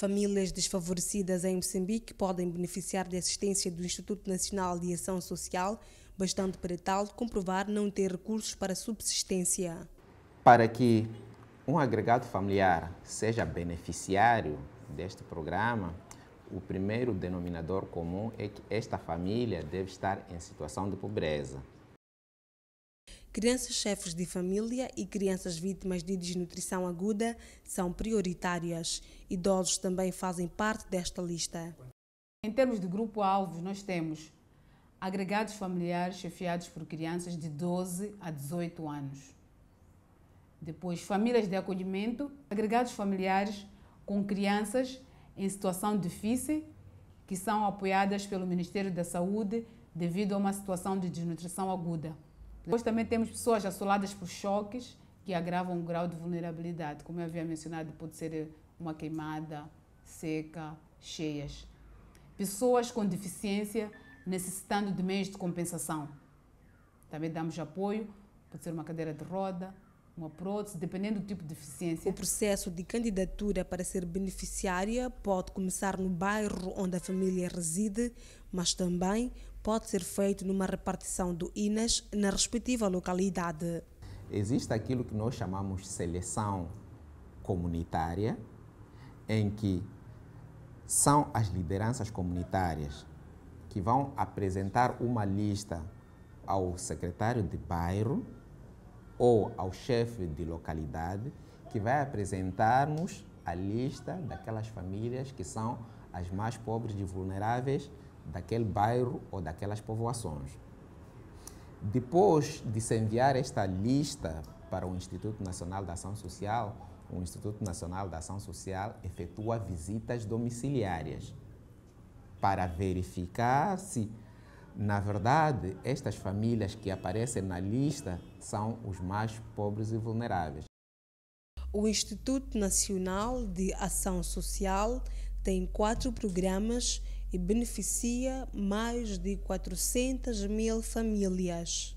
Famílias desfavorecidas em Moçambique podem beneficiar de assistência do Instituto Nacional de Ação Social, bastante para tal comprovar não ter recursos para subsistência. Para que um agregado familiar seja beneficiário deste programa, o primeiro denominador comum é que esta família deve estar em situação de pobreza. Crianças chefes de família e crianças vítimas de desnutrição aguda são prioritárias. Idosos também fazem parte desta lista. Em termos de grupo-alvos, nós temos agregados familiares chefiados por crianças de 12 a 18 anos. Depois, famílias de acolhimento, agregados familiares com crianças em situação difícil que são apoiadas pelo Ministério da Saúde devido a uma situação de desnutrição aguda. Depois também temos pessoas assoladas por choques que agravam o grau de vulnerabilidade. Como eu havia mencionado, pode ser uma queimada, seca, cheias. Pessoas com deficiência necessitando de meios de compensação. Também damos apoio, pode ser uma cadeira de roda, uma prótese, dependendo do tipo de deficiência. O processo de candidatura para ser beneficiária pode começar no bairro onde a família reside, mas também pode ser feito numa repartição do INAS na respectiva localidade. Existe aquilo que nós chamamos de seleção comunitária, em que são as lideranças comunitárias que vão apresentar uma lista ao secretário de bairro ou ao chefe de localidade, que vai apresentar-nos a lista daquelas famílias que são as mais pobres e vulneráveis daquele bairro ou daquelas povoações. Depois de se enviar esta lista para o Instituto Nacional da Ação Social, o Instituto Nacional da Ação Social efetua visitas domiciliárias para verificar se, na verdade, estas famílias que aparecem na lista são os mais pobres e vulneráveis. O Instituto Nacional de Ação Social tem quatro programas e beneficia mais de 400 mil famílias.